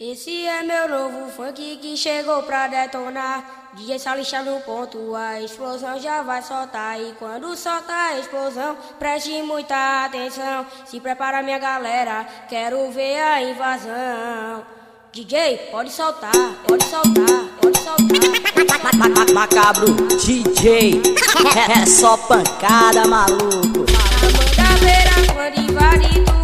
Esse é meu novo funk que chegou pra detonar. DJ Salixa no ponto, a explosão já vai soltar. E quando solta a explosão, preste muita atenção. Se prepara, minha galera, quero ver a invasão. DJ, pode soltar, pode soltar, pode soltar. Macabro, DJ, é só pancada, maluco. A mangabeira, quando invade, tu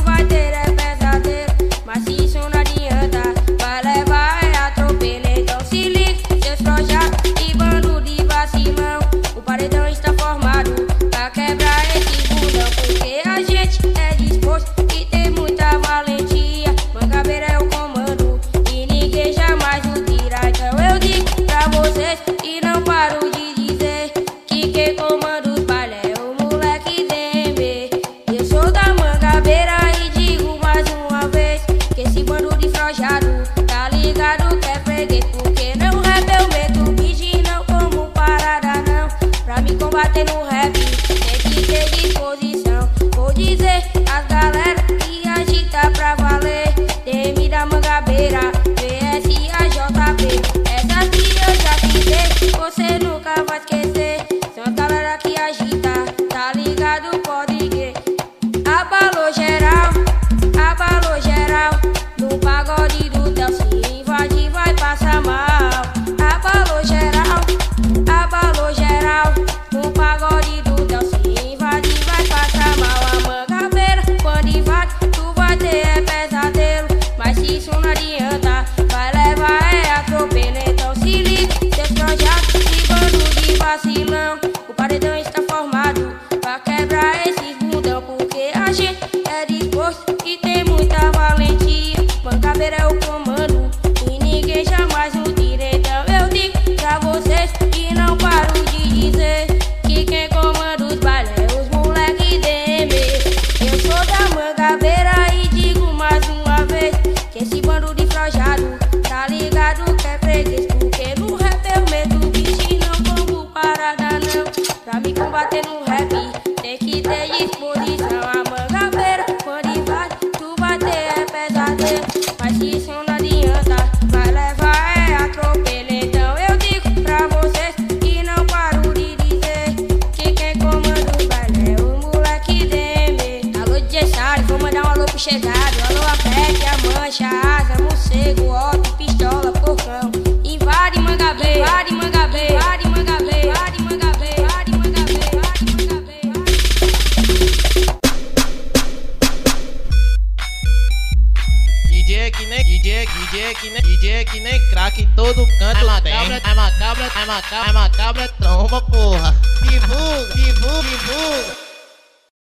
tá ligado que é freguês. Porque não rap eu meto bicho não como parada não. Pra me combater no rap tem que ter disposição. Vou dizer as galera que agita pra valer. DM da Mangabeira, VS a JP. Essa eu já fiz, você nunca vai não paro de dizer que quem comanda os bailes é os moleque DM. Eu sou da Mangabeira e digo mais uma vez que esse bando de frojado tá ligado que é freguês. Porque no rap eu meto bicho não como parada não. Pra me combater no rap tem que ter disposição. Chegado. Alô a pet, a mancha, a asa, morcego, otto, pistola, porcão. Invade mangabeira, invade mangabeira, invade mangabeira, invade mangabeira, invade mangabeira, invade mangabeira. DJ que nem DJ, DJ que nem DJ que nem craque em todo canto é macabra, é macabra, é macabra, é macabra, é tromba, porra. Que burro.